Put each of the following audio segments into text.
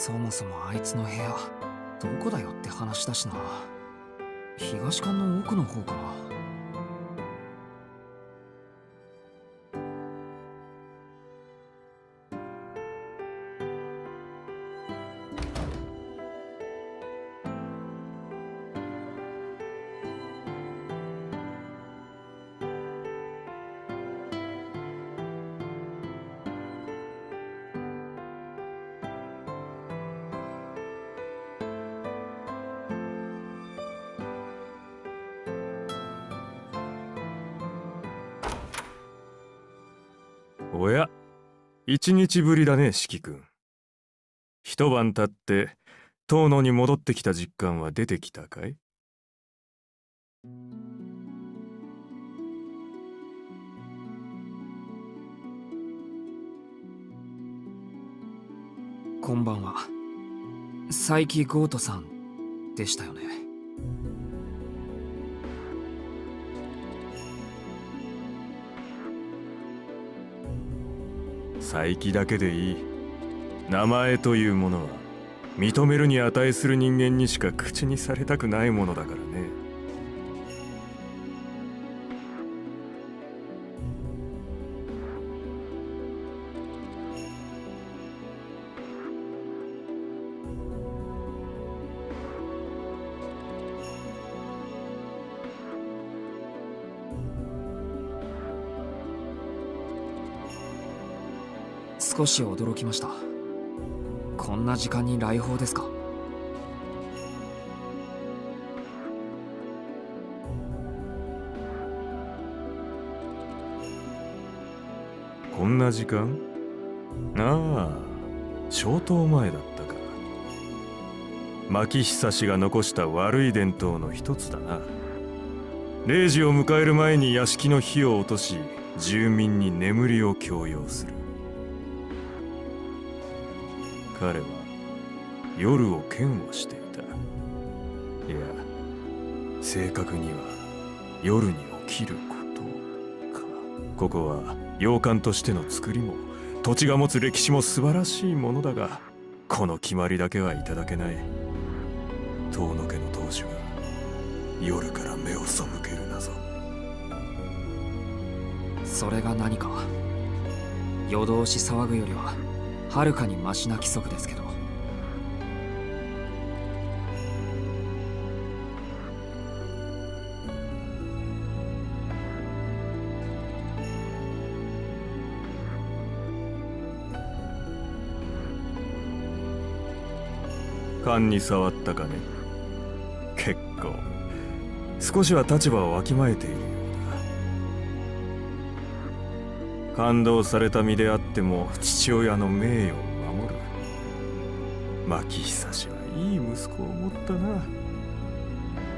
そもそもあいつの部屋どこだよって話だしな。東館の奥の方かな。おや一日ぶりだね四季君。一晩経って遠野に戻ってきた実感は出てきたかい？こんばんは。佐伯ゴートさんでしたよね。佐伯だけでいい。名前というものは認めるに値する人間にしか口にされたくないものだからね。少し驚きました。こんな時間に来訪ですか？こんな時間？ああ消灯前だったか。牧久氏が残した悪い伝統の一つだな。0時を迎える前に屋敷の火を落とし住民に眠りを強要する。彼は夜を嫌悪していた。いや正確には夜に起きることか。ここは洋館としての作りも土地が持つ歴史も素晴らしいものだがこの決まりだけはいただけない。遠野家の当主が夜から目を背けるなぞ。それが何か？夜通し騒ぐよりは。はるかにマシな規則ですけど。勘に触ったかね？結構。少しは立場をわきまえているよ感動された身であっても父親の名誉を守る。牧久氏はいい息子を持ったな。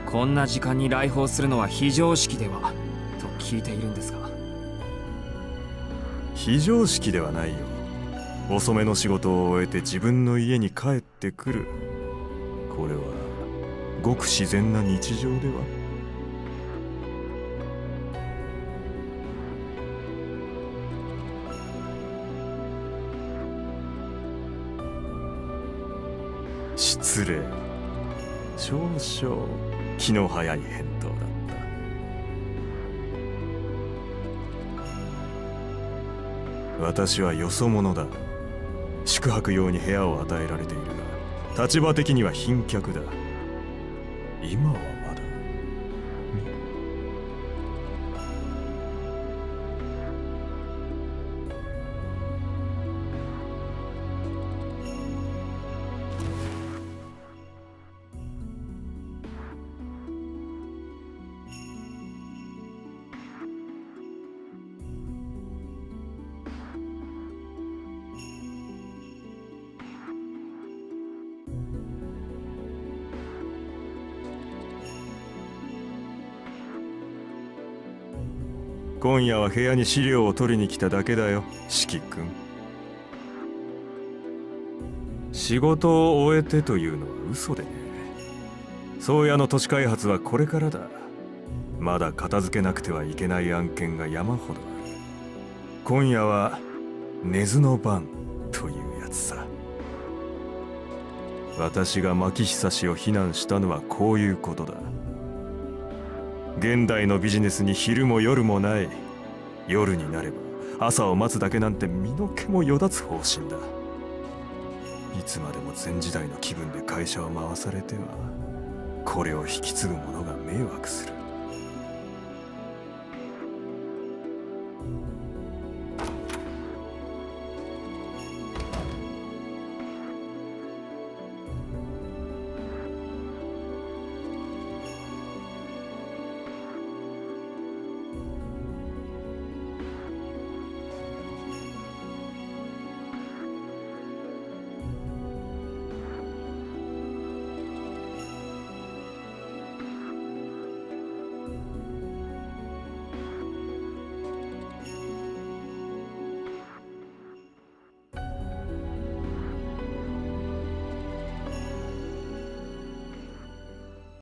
こんな時間に来訪するのは非常識ではと聞いているんですが。非常識ではないよ。遅めの仕事を終えて自分の家に帰ってくる。これはごく自然な日常では失礼。少々気の早い返答だった。私はよそ者だ。宿泊用に部屋を与えられているが立場的には賓客だ。今は今夜は部屋に資料を取りに来ただけだよ四季君。仕事を終えてというのは嘘でね。宗谷の土地開発はこれからだ。まだ片付けなくてはいけない案件が山ほどある。今夜は根津の番というやつさ。私が牧久氏を非難したのはこういうことだ。現代のビジネスに昼も夜もない。夜になれば朝を待つだけなんて身の毛もよだつ方針だ。いつまでも前時代の気分で会社を回されてはこれを引き継ぐ者が迷惑する。